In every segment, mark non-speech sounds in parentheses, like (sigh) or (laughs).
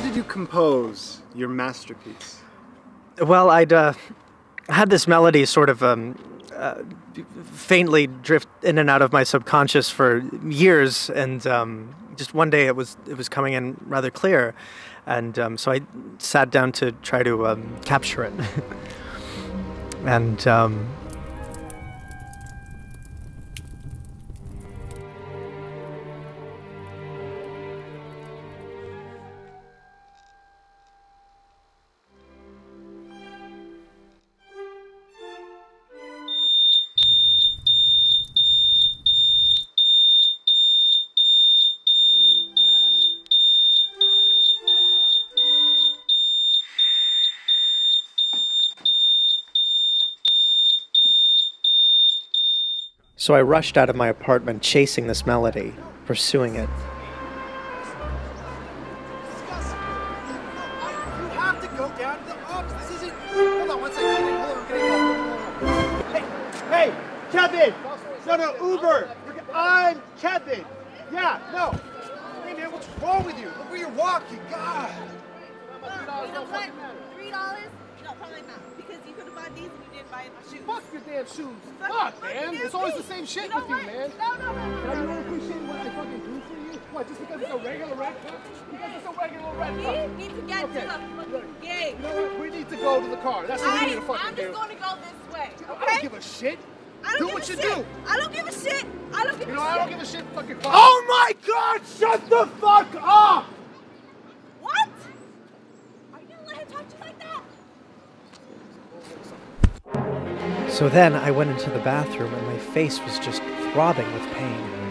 How did you compose your masterpiece? Well, I'd uh, had this melody sort of um, uh, faintly drift in and out of my subconscious for years, and um, just one day it was it was coming in rather clear, and um, so I sat down to try to um, capture it, (laughs) and. So I rushed out of my apartment chasing this melody, pursuing it. You have to go down to the office. This isn't. Hold on one second. Hold on, I'm getting Hey, hey, Kevin! No, no, Uber! I'm Kevin! Yeah, no! Hey, man, what's wrong with you? Look where you're walking. God! You? Three dollars? No, probably not. Because you could have bought these and you didn't buy my shoes. Fuck your damn shoes. Fuck Fuck, man. It's always the same shit You know with you, man. No, no, no, no, Now no, you don't appreciate what I fucking do for you? What, just because it's a regular red cup? Because it's a regular red We cup. need to get Okay. to the fucking game. You know what? We need to go to the car. That's what we need to fucking do. I'm do. just going to go this way. I don't give a shit. I don't do give what a you shit. do. I don't give a shit. I don't give You a know. I don't give a shit. Fucking fuck. Oh my God! Shut the fuck up! So then I went into the bathroom and my face was just throbbing with pain.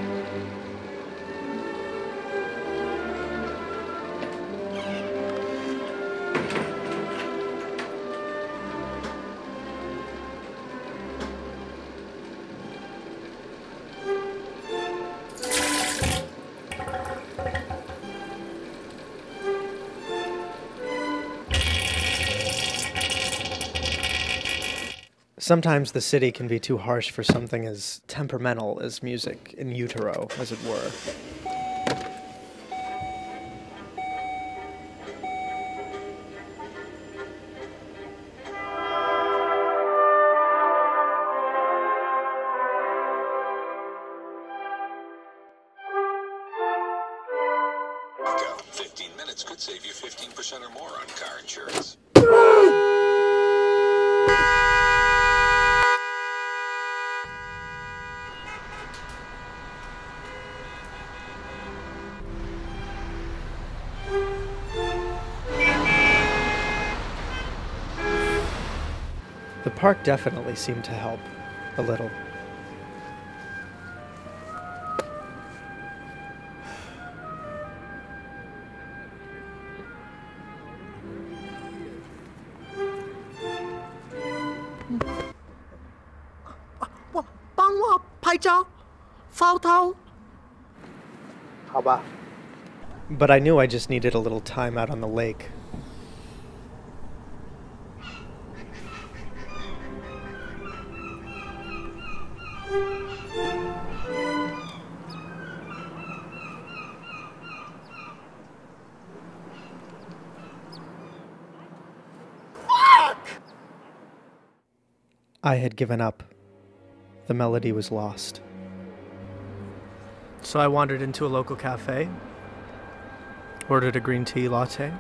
Sometimes the city can be too harsh for something as temperamental as music in utero, as it were. 15 minutes could save you 15% or more on car insurance. The park definitely seemed to help a little. But I knew I just needed a little time out on the lake. I had given up. The melody was lost. So I wandered into a local cafe, ordered a green tea latte.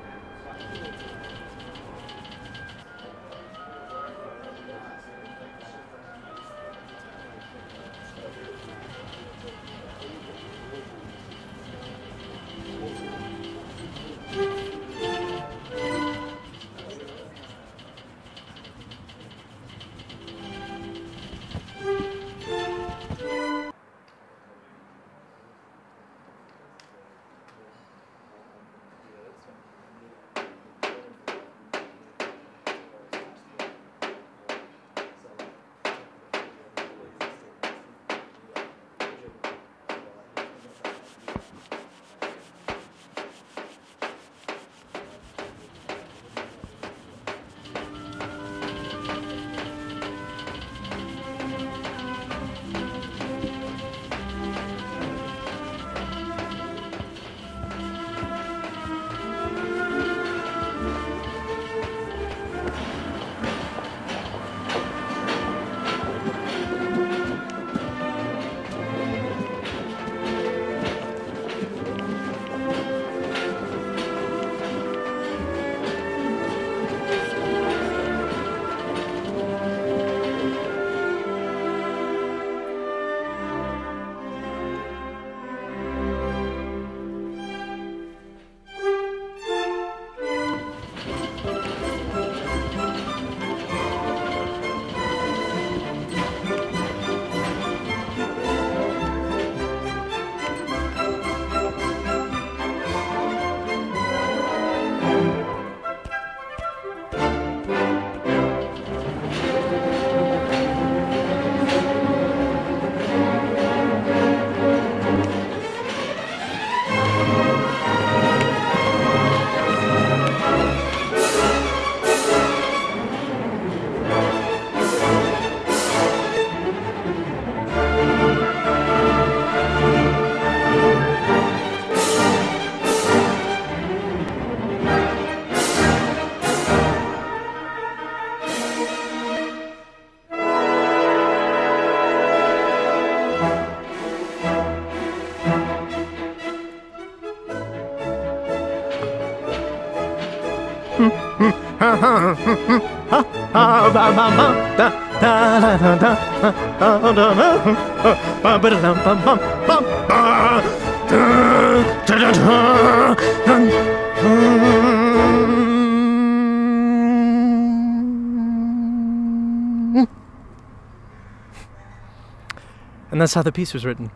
And that's how the piece was written.